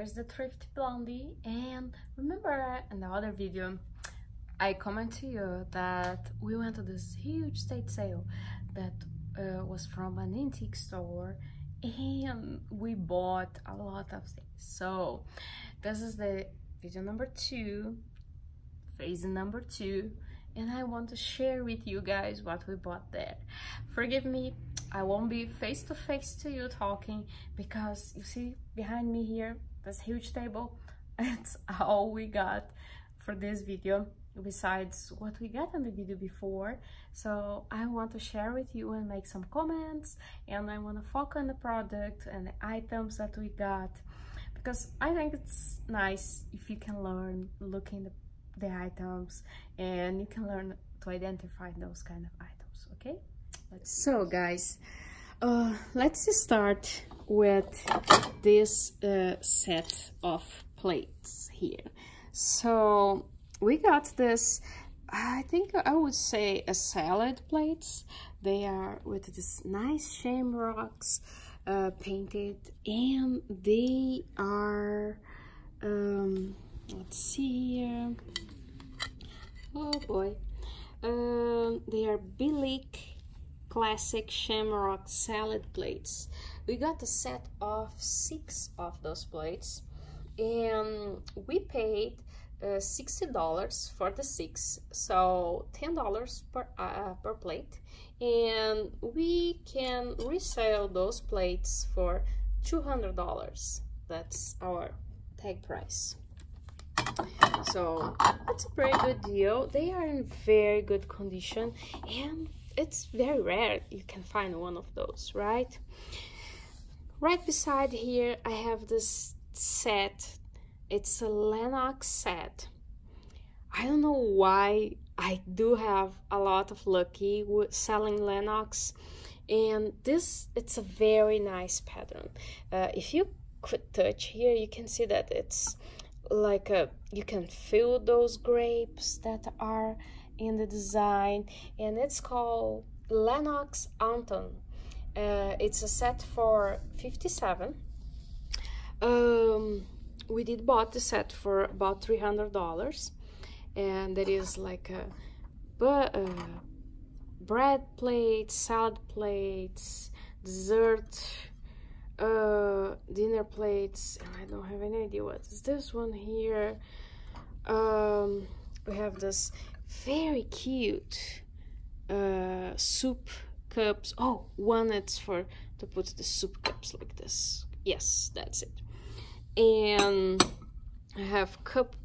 Here's the Thrift Blondie and remember in the other video I comment to you that we went to this huge state sale that uh, was from an antique store and we bought a lot of things. So this is the video number two, phase number two and I want to share with you guys what we bought there. Forgive me, I won't be face to face to you talking because you see behind me here, this huge table, it's all we got for this video besides what we got in the video before. So i want to share with you and make some comments and i want to focus on the product and the items that we got. Because i think it's nice if you can learn looking the the items and you can learn to identify those kind of items okay? Let's so guys uh, let's start with this uh, set of plates here. So we got this I think I would say a salad plates. They are with this nice shamrocks uh, painted and they are um, let's see here. Oh boy. Um, they are Belleek classic shamrock salad plates. We got a set of six of those plates and we paid uh, $60 for the six so $10 per, uh, per plate. And we can resell those plates for $200 that's our tag price. So that's a pretty good deal. They are in very good condition and it's very rare you can find one of those right? Right beside here i have this set. It's a Lenox set. I don't know why i do have a lot of lucky selling Lenox and this it's a very nice pattern. Uh, if you could touch here you can see that it's like a, you can feel those grapes that are in the design and it's called Lenox Autumn. Uh, it's a set for 57 um, we did bought the set for about $300 and that is like a uh, bread plates salad plates dessert uh, dinner plates and I don't have any idea what is this one here. Um, we have this very cute uh, soup cups. Oh one it's for to put the soup cups like this. Yes that's it. And I have cup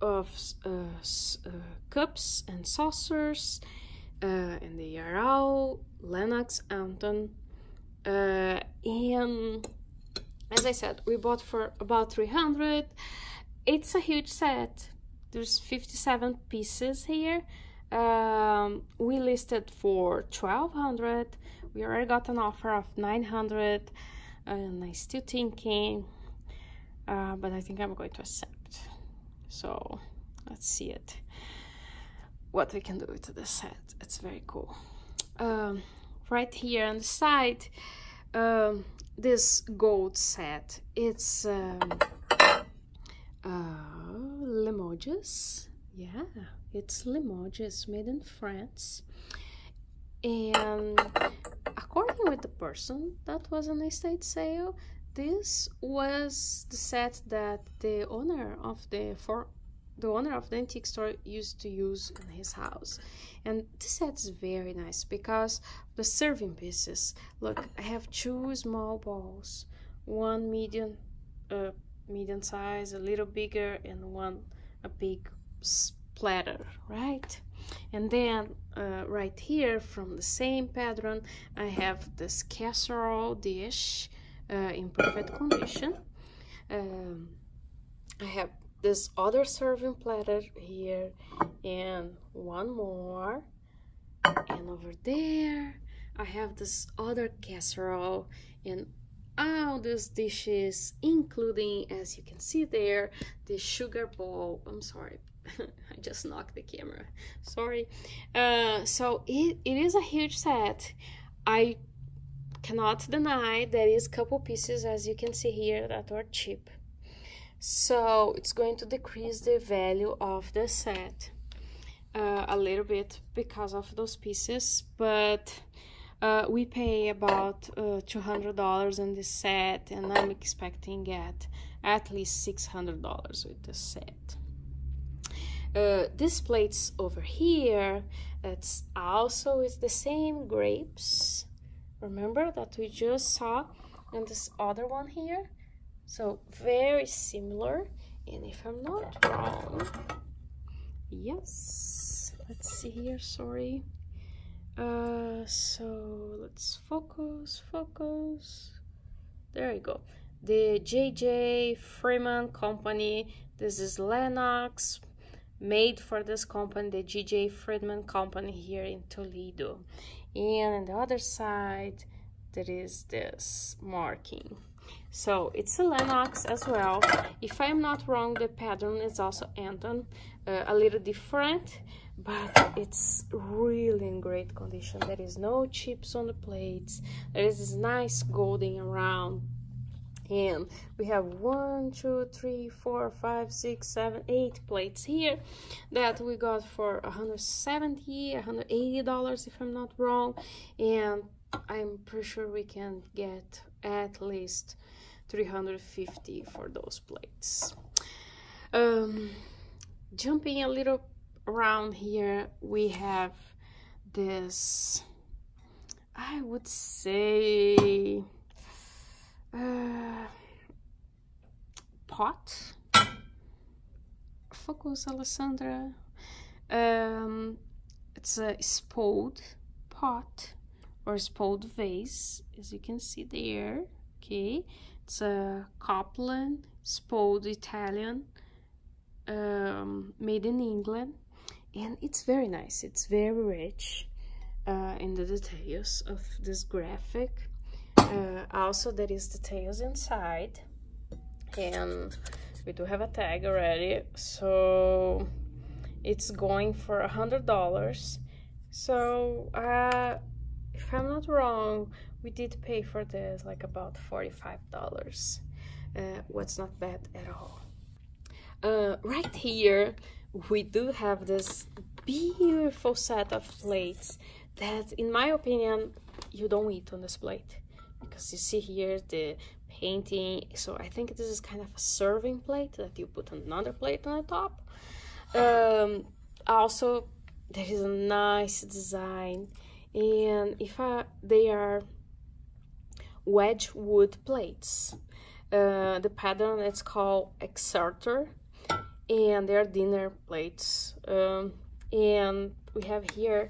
of uh, uh, cups and saucers uh, and they are all Lenox Autumn. Uh, and as I said we bought for about 300 it's a huge set there's 57 pieces here. Um, we listed for 1200 we already got an offer of 900 and I still thinking uh, but I think I'm going to accept. So let's see it. What we can do with this set. It's very cool. Um, right here on the side um, this gold set. It's um, uh, Limoges. Yeah it's Limoges made in France. And according with the person that was the estate sale this was the set that the owner of the for the owner of the antique store used to use in his house. And this set is very nice because the serving pieces look i have two small bowls one medium uh, medium size a little bigger and one a big platter right? And then uh, right here from the same pattern i have this casserole dish uh, in perfect condition. Um, i have this other serving platter here and one more. And over there I have this other casserole and all these dishes including as you can see there the sugar bowl. I'm sorry I just knocked the camera. Sorry. Uh, so it, it is a huge set. I cannot deny there is a couple pieces as you can see here that are cheap. So it's going to decrease the value of the set uh, a little bit because of those pieces but uh, we pay about uh, $200 in this set and I'm expecting get at least $600 with the set. Uh, this plates over here it's also with the same grapes. Remember that we just saw in this other one here? So very similar and if i'm not wrong yes let's see here sorry uh so let's focus focus. There you go. The jj freeman company this is Lenox made for this company the jj friedman company here in toledo. And on the other side there is this marking so it's a Lenox as well. If I'm not wrong the pattern is also Autumn uh, a little different but it's really in great condition. There is no chips on the plates. There is this nice golding around and we have one two three four five six seven eight plates here that we got for 170 180 dollars if i'm not wrong. And i'm pretty sure we can get at least 350 for those plates um, jumping a little around here we have this i would say uh, pot. Focus, Alessandra. Um, it's a spode pot or spode vase, as you can see there. Okay, it's a Copeland spode Italian, um, made in England, and it's very nice. It's very rich uh, in the details of this graphic uh, also there is details inside and we do have a tag already so it's going for a hundred dollars so uh, if I'm not wrong we did pay for this like about $45 uh, what's not bad at all. Uh, right here we do have this beautiful set of plates that in my opinion you don't eat on this plate. Because you see here the painting so I think this is kind of a serving plate that you put another plate on the top. Um, also there is a nice design and if I, they are Wedgwood plates. Uh, the pattern is called Exeter and they're dinner plates. Um, and we have here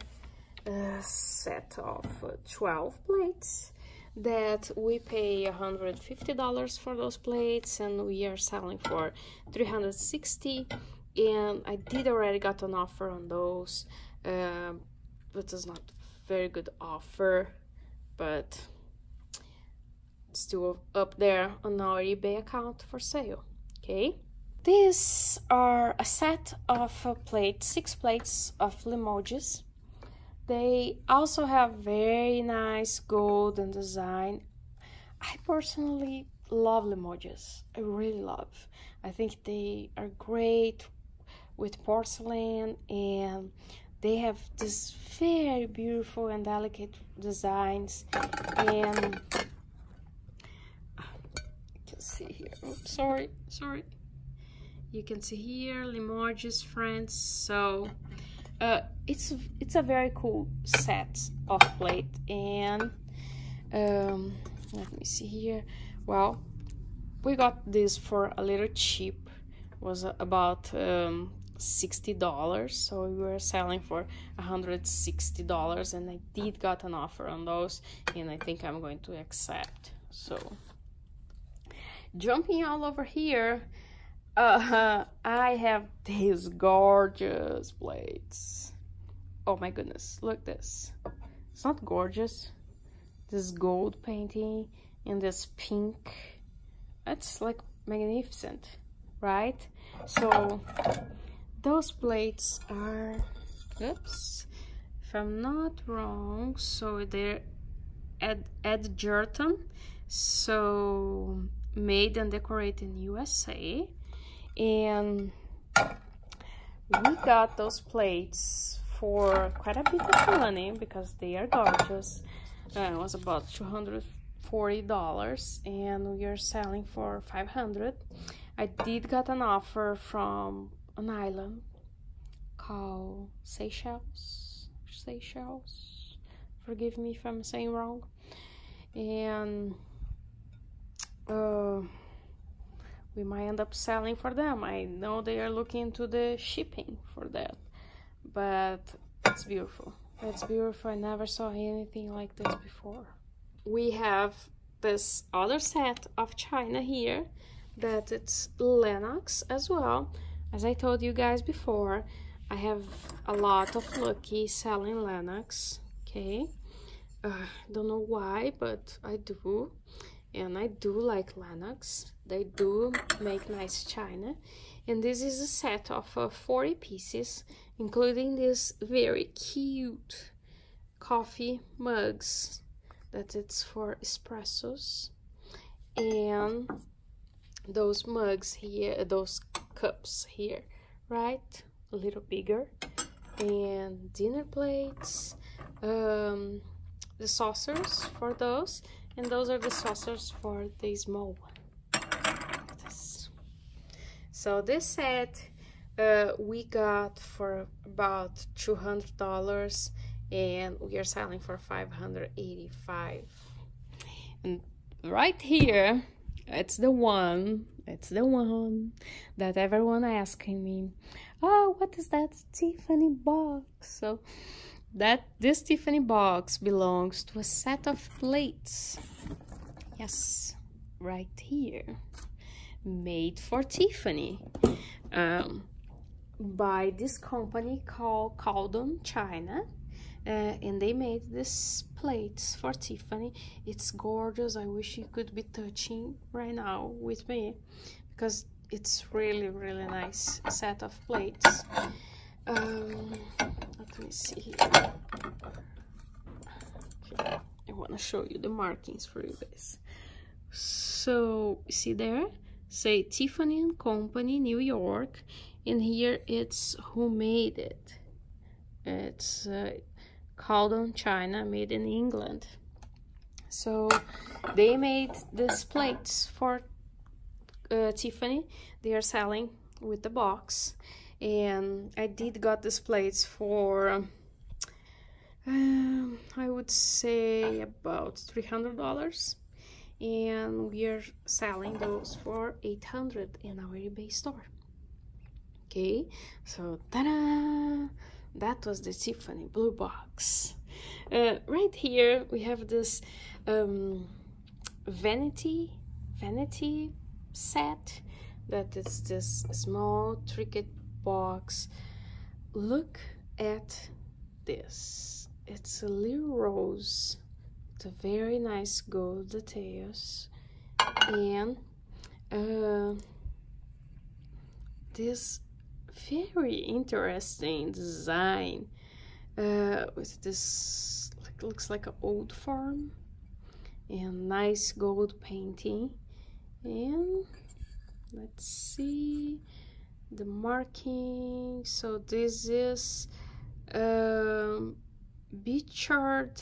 a set of uh, 12 plates that we pay $150 for those plates and we are selling for 360 and I did already got an offer on those uh, but it's not very good offer but still up there on our eBay account for sale okay these are a set of uh, plates six plates of Limoges they also have very nice golden design. I personally love Limoges. I really love. I think they are great with porcelain and they have this very beautiful and delicate designs. And you can see here. Oops sorry sorry. You can see here Limoges France. So uh, it's it's a very cool set of plate. And um, let me see here. Well we got this for a little cheap. Was about um, $60 so we were selling for $160 and I did got an offer on those and I think I'm going to accept so jumping all over here uh, I have these gorgeous plates. Oh my goodness, look this. It's not gorgeous. This gold painting and this pink. That's like magnificent, right? So those plates are, oops, if I'm not wrong, so they're Ed, Edgerton. So made and decorated in USA. And we got those plates for quite a bit of money because they are gorgeous. Uh, it was about $240 and we are selling for 500 I did get an offer from an island called Seychelles. Seychelles. Forgive me if I'm saying wrong. And uh, we might end up selling for them. I know they are looking into the shipping for that, but it's beautiful. It's beautiful. I never saw anything like this before. We have this other set of china here that it's Lenox as well. As I told you guys before, I have a lot of Lucky selling Lenox, okay? Uh, don't know why, but I do. And I do like Lenox. They do make nice china. And this is a set of uh, 40 pieces, including these very cute coffee mugs that it's for espressos. And those mugs here, those cups here, right? A little bigger. And dinner plates, um, the saucers for those, and those are the saucers for the small one. So this set uh, we got for about $200 and we are selling for 585 and right here it's the one it's the one that everyone asking me oh what is that tiffany box? So that this tiffany box belongs to a set of plates. Yes right here. Made for tiffany. Um, by this company called Cauldon China uh, and they made this plates for Tiffany. It's gorgeous. I wish you could be touching right now with me because it's really, really nice set of plates. Um, let me see here. Okay, I want to show you the markings for you guys. So, see there? Say Tiffany and Company, New York. And here it's who made it. It's uh, Cauldon China made in England. So they made these plates for uh, Tiffany. They are selling with the box. And I did got these plates for, um, I would say about $300. And we are selling those for 800 in our eBay store. Okay, so ta-da! That was the Tiffany blue box. Uh, right here we have this um, vanity vanity set that is this small trinket box. Look at this. It's a little rose with a very nice gold details and uh, this very interesting design. Uh, with this like, looks like an old farm and nice gold painting. And let's see the marking. So this is um, Bichard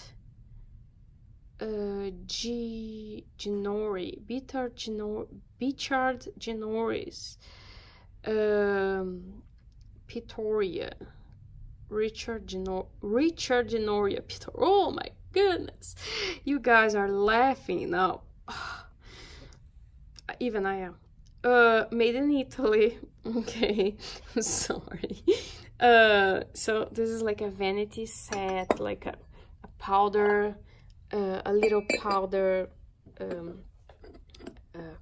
uh, G Genori Bichard Genor Bichard Genoris um, Pitoria. Richard Geno Richard Genoria Pitor. Oh my goodness. You guys are laughing now. Even I am. Uh, made in Italy. Okay, sorry. Uh, so this is like a vanity set, like a, a powder, uh, a little powder um, uh,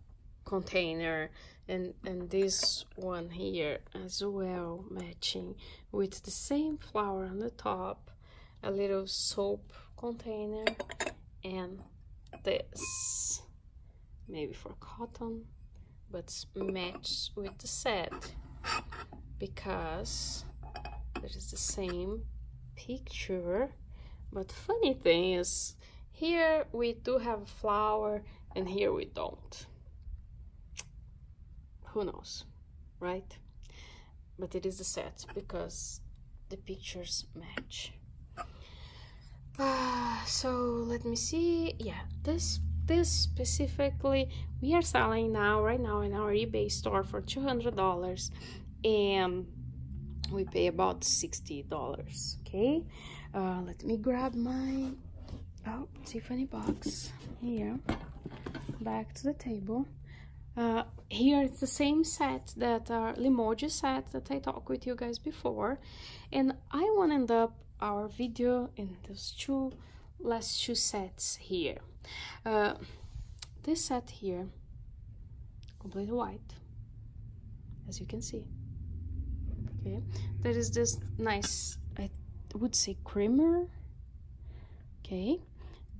container and and this one here as well matching with the same flower on the top a little soap container and this. Maybe for cotton but match with the set because there is the same picture. But funny thing is here we do have a flower and here we don't who knows right? But it is a set because the pictures match. Uh, so let me see. Yeah this this specifically we are selling now right now in our ebay store for $200 and we pay about $60 okay? Uh, let me grab my oh Tiffany box here. Back to the table uh, here it's the same set that our Limoges set that I talked with you guys before. And I want to end up our video in those two last two sets here. Uh, this set here completely white as you can see. Okay there is this nice I would say creamer. Okay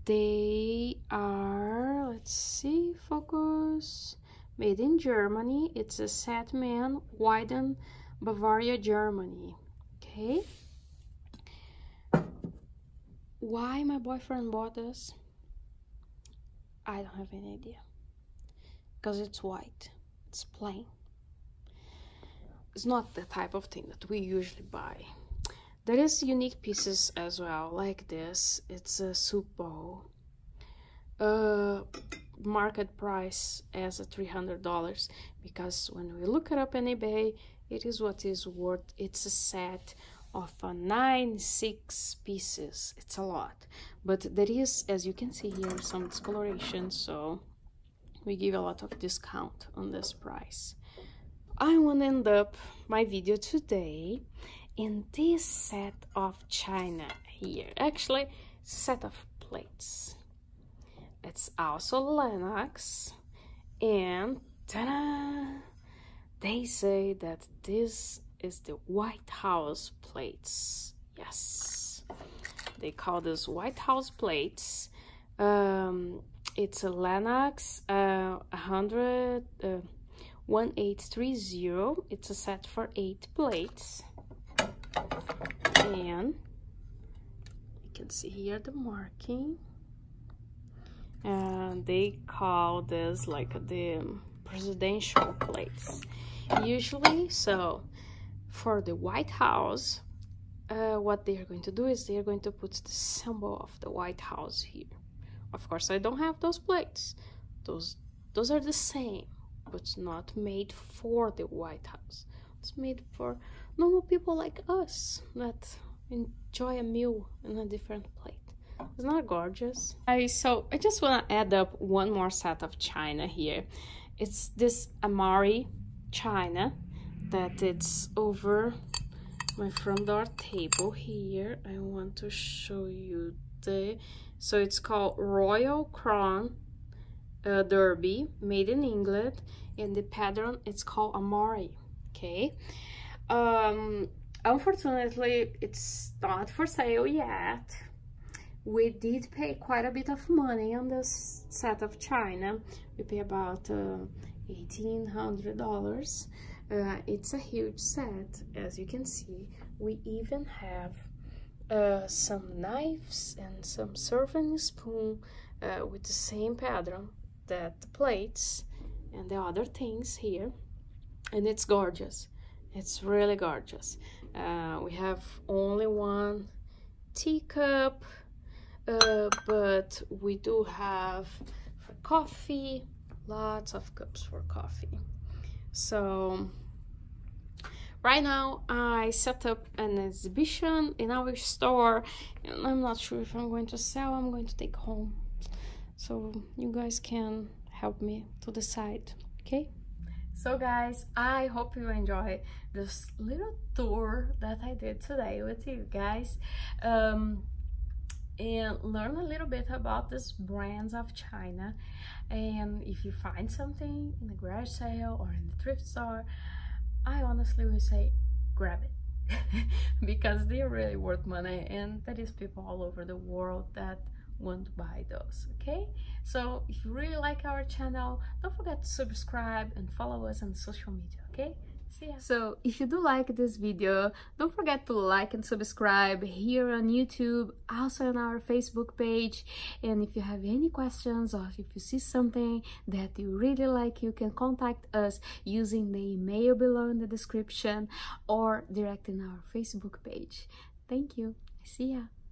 they are let's see focus made in Germany. It's a Seltmann Weiden Bavaria Germany. Okay. Why my boyfriend bought this? I don't have any idea. Because it's white. It's plain. It's not the type of thing that we usually buy. There is unique pieces as well like this. It's a soup bowl uh market price as a $300 because when we look it up on ebay it is what is worth. It's a set of uh, nine six pieces. It's a lot. But there is as you can see here some discoloration so we give a lot of discount on this price. I want to end up my video today in this set of china here. Actually set of plates it's also Lenox and they say that this is the White House plates. Yes, they call this White House plates. Um, it's a Lenox uh, 100 uh, 1830. It's a set for eight plates. And you can see here the marking. And they call this like the presidential plates. Usually, so for the White House, uh, what they are going to do is they are going to put the symbol of the White House here. Of course, I don't have those plates. Those those are the same, but not made for the White House. It's made for normal people like us that enjoy a meal in a different plate. Isn't that gorgeous? I so I just want to add up one more set of china here. It's this Imari china that it's over my front door table here i want to show you the so it's called royal crown uh, derby made in england and the pattern it's called imari okay um unfortunately it's not for sale yet we did pay quite a bit of money on this set of china. We pay about uh, $1800 uh, it's a huge set as you can see. We even have uh, some knives and some serving spoon uh, with the same pattern that the plates and the other things here. And it's gorgeous. It's really gorgeous. Uh, we have only one teacup uh, but we do have for coffee lots of cups for coffee. So right now I set up an exhibition in our store and I'm not sure if I'm going to sell I'm going to take home. So you guys can help me to decide okay? So guys I hope you enjoy this little tour that I did today with you guys. Um, and learn a little bit about these brands of China. And if you find something in the garage sale or in the thrift store i honestly would say grab it. Because they're really worth money and there is people all over the world that want to buy those okay? So if you really like our channel don't forget to subscribe and follow us on social media okay So if you do like this video, don't forget to like and subscribe here on YouTube, also on our Facebook page. And if you have any questions or if you see something that you really like, you can contact us using the email below in the description or direct in our Facebook page. Thank you. See ya.